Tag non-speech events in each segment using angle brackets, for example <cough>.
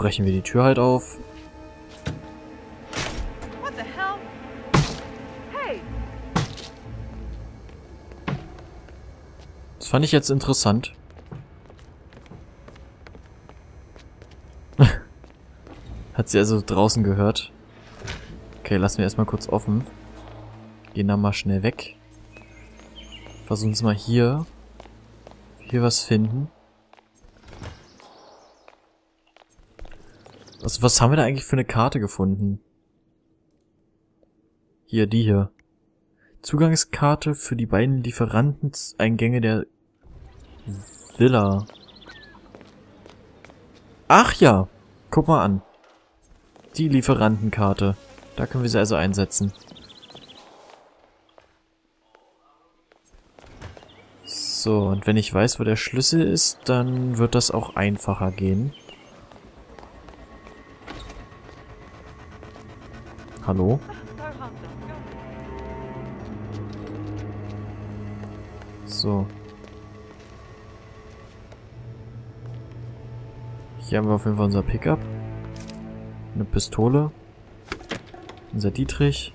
brechen wir die Tür halt auf. Das fand ich jetzt interessant. <laughs> Hat sie also draußen gehört. Okay, lassen wir erstmal kurz offen. Gehen dann mal schnell weg. Versuchen es mal hier. Hier was finden. Was, was haben wir da eigentlich für eine Karte gefunden? Hier, die hier. Zugangskarte für die beiden Lieferanteneingänge der Villa. Ach ja, guck mal an. Die Lieferantenkarte. Da können wir sie also einsetzen. So, und wenn ich weiß, wo der Schlüssel ist, dann wird das auch einfacher gehen. Hallo? So. Hier haben wir auf jeden Fall unser Pickup. Eine Pistole. Unser Dietrich.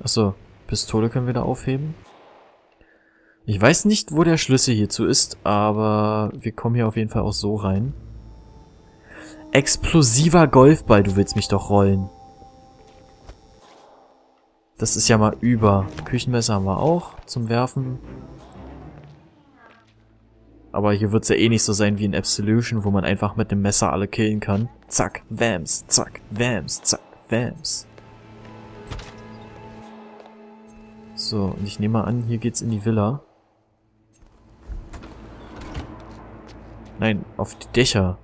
Achso, Pistole können wir da aufheben. Ich weiß nicht, wo der Schlüssel hierzu ist, aber wir kommen hier auf jeden Fall auch so rein. Explosiver Golfball, du willst mich doch rollen. Das ist ja mal über. Küchenmesser haben wir auch zum Werfen. Aber hier wird es ja eh nicht so sein wie in Absolution, wo man einfach mit dem Messer alle killen kann. Zack, Wams, zack, Wams, zack, Wams. So, und ich nehme mal an, hier geht's in die Villa. Nein, auf die Dächer.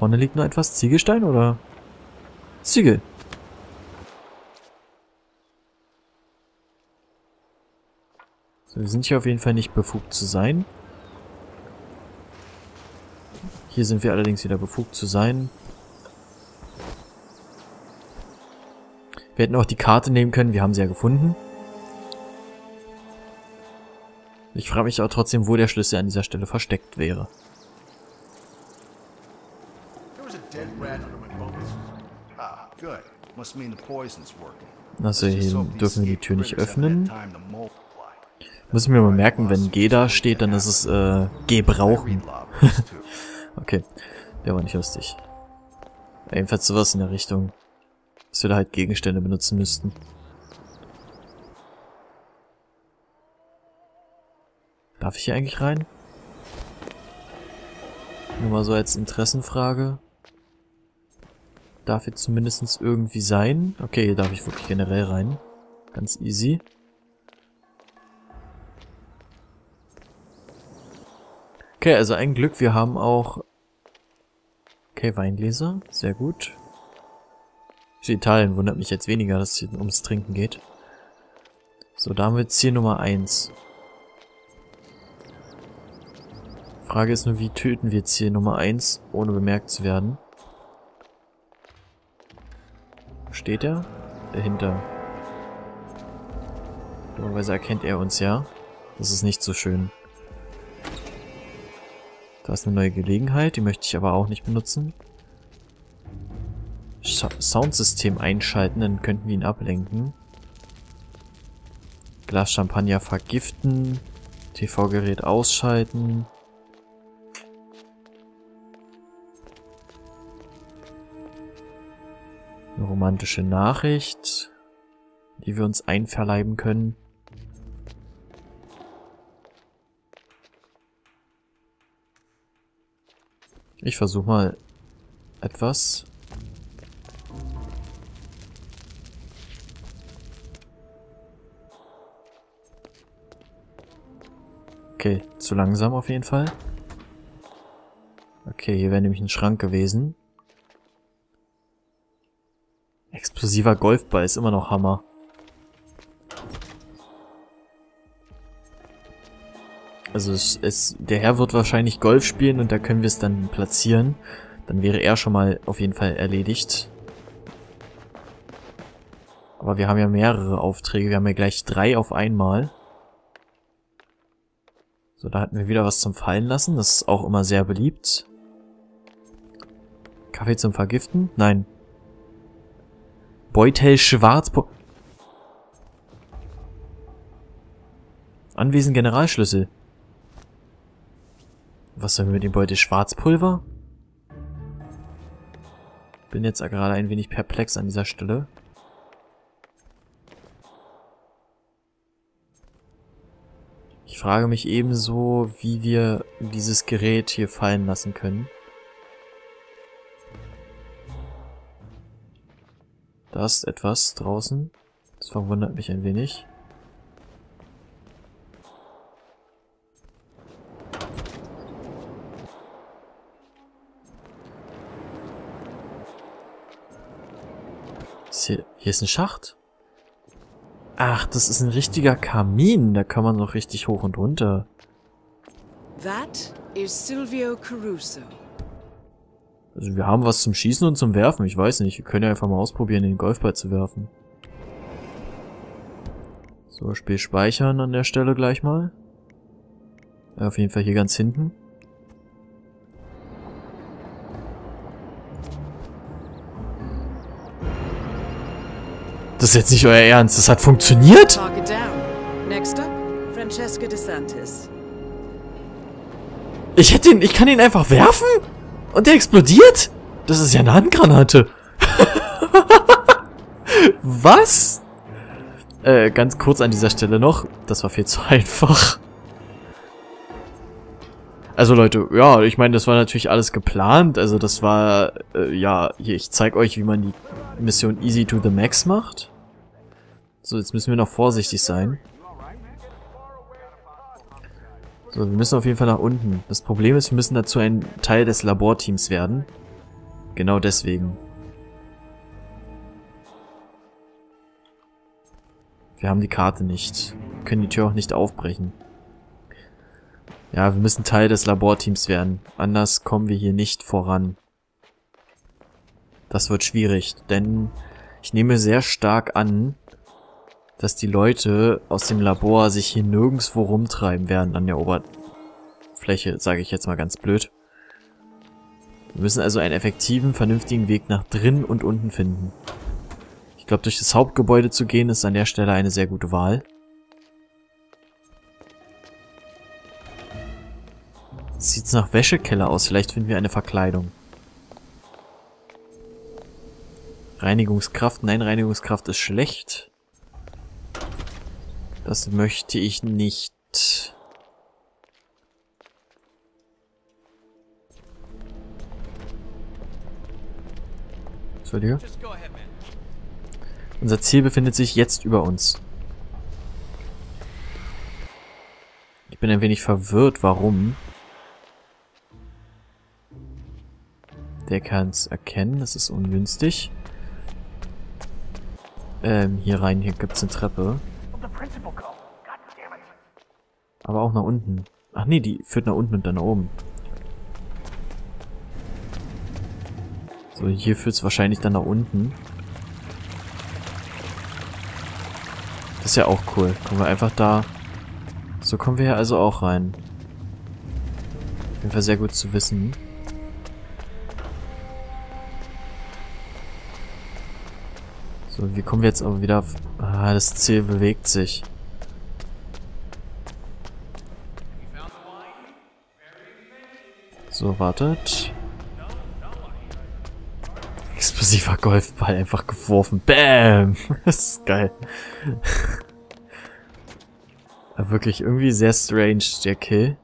Vorne liegt nur etwas Ziegelstein, oder? Ziegel. So, wir sind hier auf jeden Fall nicht befugt zu sein. Hier sind wir allerdings wieder befugt zu sein. Wir hätten auch die Karte nehmen können, wir haben sie ja gefunden. Ich frage mich aber trotzdem, wo der Schlüssel an dieser Stelle versteckt wäre. Also hier dürfen wir die Tür nicht öffnen. ich mir mal merken, wenn G da steht, dann ist es äh, G brauchen. <laughs> Okay, der war nicht lustig. Jedenfalls sowas in der Richtung. Dass wir da halt Gegenstände benutzen müssten. Darf ich hier eigentlich rein? Nur mal so als Interessenfrage. Darf jetzt zumindest irgendwie sein. Okay, hier darf ich wirklich generell rein. Ganz easy. Okay, also ein Glück, wir haben auch... Okay, Weingläser, sehr gut. Für Italien wundert mich jetzt weniger, dass es hier ums Trinken geht. So, da haben wir Ziel Nummer 1. Frage ist nur, wie töten wir Ziel Nummer 1, ohne bemerkt zu werden? Steht er? Dahinter. Dummerweise erkennt er uns ja. Das ist nicht so schön. Da ist eine neue Gelegenheit, die möchte ich aber auch nicht benutzen. Scha Soundsystem einschalten, dann könnten wir ihn ablenken. Glas Champagner vergiften. TV-Gerät ausschalten. Eine romantische Nachricht, die wir uns einverleiben können. Ich versuche mal etwas. Okay, zu langsam auf jeden Fall. Okay, hier wäre nämlich ein Schrank gewesen. Explosiver Golfball ist immer noch Hammer. Also es, es, der Herr wird wahrscheinlich Golf spielen und da können wir es dann platzieren. Dann wäre er schon mal auf jeden Fall erledigt. Aber wir haben ja mehrere Aufträge. Wir haben ja gleich drei auf einmal. So, da hatten wir wieder was zum Fallen lassen. Das ist auch immer sehr beliebt. Kaffee zum Vergiften? Nein. Beutel Schwarzpo... Anwesen Generalschlüssel. Was sollen wir mit dem Beutel Schwarzpulver? Bin jetzt gerade ein wenig perplex an dieser Stelle. Ich frage mich ebenso, wie wir dieses Gerät hier fallen lassen können. Da ist etwas draußen. Das verwundert mich ein wenig. Ist hier, hier ist ein Schacht. Ach, das ist ein richtiger Kamin. Da kann man noch richtig hoch und runter. That is Silvio Caruso. Also wir haben was zum Schießen und zum Werfen. Ich weiß nicht. Wir können ja einfach mal ausprobieren, den Golfball zu werfen. So, Spiel speichern an der Stelle gleich mal. Ja, auf jeden Fall hier ganz hinten. Das ist jetzt nicht euer Ernst. Das hat funktioniert? Ich hätte ihn, ich kann ihn einfach werfen? Und der explodiert? Das ist ja eine Handgranate. <laughs> Was? Äh, ganz kurz an dieser Stelle noch. Das war viel zu einfach. Also Leute, ja, ich meine, das war natürlich alles geplant. Also das war, äh, ja, hier, ich zeig euch, wie man die Mission Easy to the Max macht. So, jetzt müssen wir noch vorsichtig sein. So, wir müssen auf jeden Fall nach unten. Das Problem ist, wir müssen dazu ein Teil des Laborteams werden. Genau deswegen. Wir haben die Karte nicht. Wir können die Tür auch nicht aufbrechen. Ja, wir müssen Teil des Laborteams werden. Anders kommen wir hier nicht voran. Das wird schwierig, denn ich nehme sehr stark an, dass die Leute aus dem Labor sich hier nirgendwo rumtreiben werden an der Oberfläche, sage ich jetzt mal ganz blöd. Wir müssen also einen effektiven, vernünftigen Weg nach drinnen und unten finden. Ich glaube, durch das Hauptgebäude zu gehen, ist an der Stelle eine sehr gute Wahl. Sieht nach Wäschekeller aus, vielleicht finden wir eine Verkleidung. Reinigungskraft, nein, Reinigungskraft ist schlecht. Das möchte ich nicht. Entschuldige. Unser Ziel befindet sich jetzt über uns. Ich bin ein wenig verwirrt, warum. Der kann es erkennen, das ist ungünstig. Ähm, hier rein, hier gibt's eine Treppe. Aber auch nach unten. Ach nee, die führt nach unten und dann nach oben. So, hier führt's wahrscheinlich dann nach unten. Das ist ja auch cool. Kommen wir einfach da... So kommen wir ja also auch rein. Auf jeden Fall sehr gut zu wissen. So, wie kommen wir jetzt aber wieder auf... Ah, das Ziel bewegt sich. So, wartet. Explosiver Golfball einfach geworfen. Bam! <laughs> Das ist geil. wirklich irgendwie sehr strange, der Kill.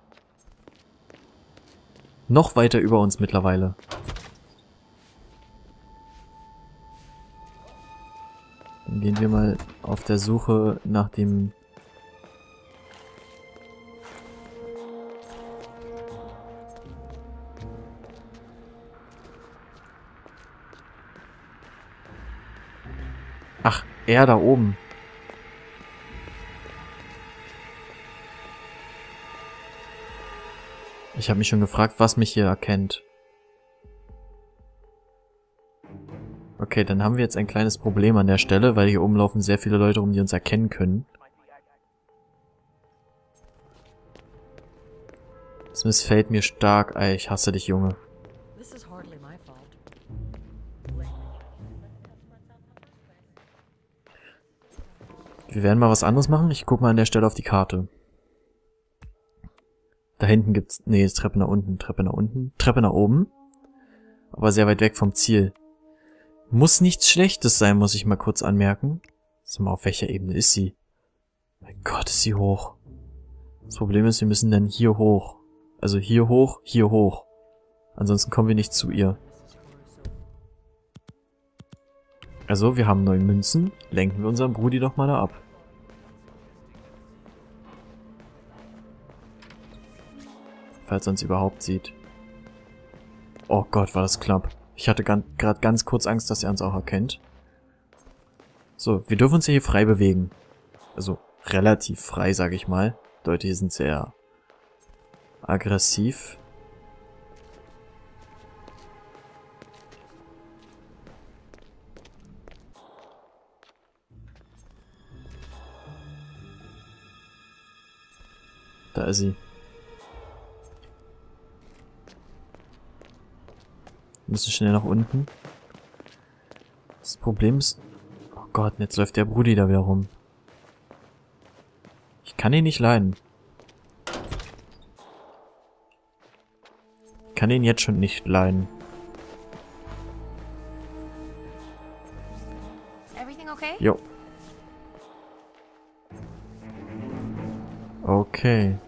Noch weiter über uns mittlerweile. Dann gehen wir mal auf der Suche nach dem... er da oben. Ich habe mich schon gefragt, was mich hier erkennt. Okay, dann haben wir jetzt ein kleines Problem an der Stelle, weil hier oben laufen sehr viele Leute rum, die uns erkennen können. Das missfällt mir stark. Ey, ich hasse dich, Junge. Wir werden mal was anderes machen. Ich guck mal an der Stelle auf die Karte. Da hinten gibt's... Nee, Treppe nach unten, Treppe nach unten, Treppe nach oben. Aber sehr weit weg vom Ziel. Muss nichts Schlechtes sein, muss ich mal kurz anmerken. Sag mal, auf welcher Ebene ist sie? Mein Gott, ist sie hoch. Das Problem ist, wir müssen dann hier hoch. Also hier hoch, hier hoch. Ansonsten kommen wir nicht zu ihr. Also, wir haben neun Münzen. Lenken wir unseren Brudi doch mal da ab. Falls er uns überhaupt sieht. Oh Gott, war das knapp. Ich hatte gerade ganz kurz Angst, dass er uns auch erkennt. So, wir dürfen uns hier frei bewegen. Also, relativ frei, sage ich mal. Leute hier sind sehr aggressiv. Da ist sie. Müssen schnell nach unten. Das Problem ist... Oh Gott, jetzt läuft der Brudi da wieder rum. Ich kann ihn nicht leiden. Ich kann ihn jetzt schon nicht leiden. Jo. Okay.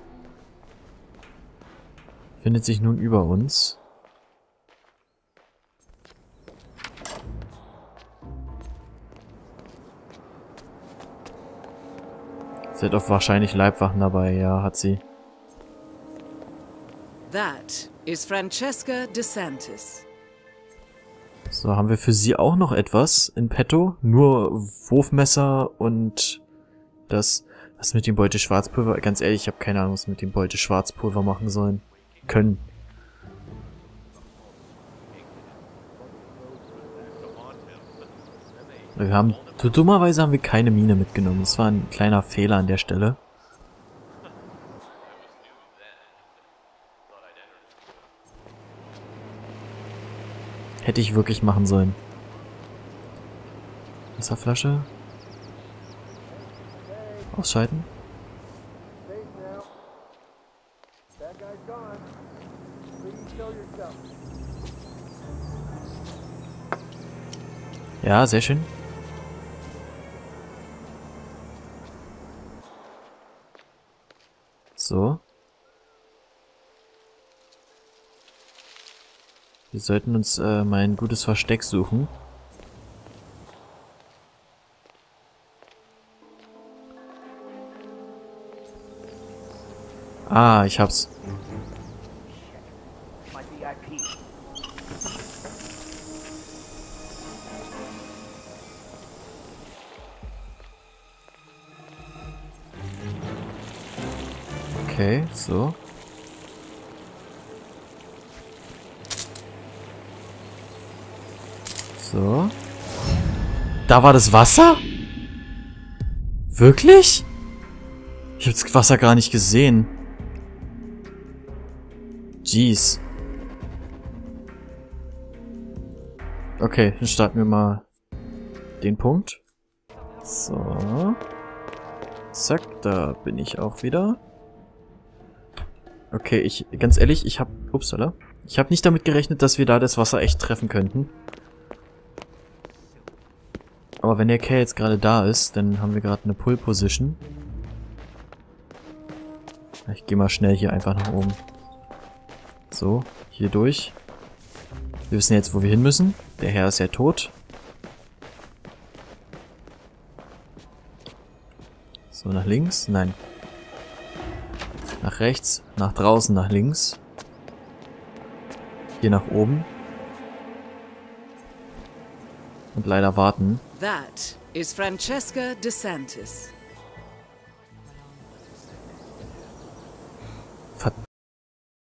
Findet sich nun über uns. Sie hat auch wahrscheinlich Leibwachen dabei, ja, hat sie. That is Francesca DeSantis. So, haben wir für sie auch noch etwas in petto? Nur Wurfmesser und das... Was mit dem Beute Schwarzpulver? Ganz ehrlich, ich habe keine Ahnung, was mit dem Beute Schwarzpulver machen sollen. Können. Wir haben... Dummerweise haben wir keine Mine mitgenommen. Das war ein kleiner Fehler an der Stelle. Hätte ich wirklich machen sollen. Wasserflasche. Ausschalten. Ja, sehr schön. So. Wir sollten uns äh, mal ein gutes Versteck suchen. Ah, ich hab's. Okay, so. So. Da war das Wasser? Wirklich? Ich hab das Wasser gar nicht gesehen. Jeez. Okay, dann starten wir mal den Punkt. So. Zack, da bin ich auch wieder. Okay, ich, ganz ehrlich, ich hab, upsala, ich habe nicht damit gerechnet, dass wir da das Wasser echt treffen könnten. Aber wenn der Kerl jetzt gerade da ist, dann haben wir gerade eine Pull Position. Ich gehe mal schnell hier einfach nach oben. So, hier durch. Wir wissen jetzt, wo wir hin müssen. Der Herr ist ja tot. So, nach links? Nein. Nach rechts, nach draußen, nach links. Hier nach oben. Und leider warten. That is Francesca DeSantis.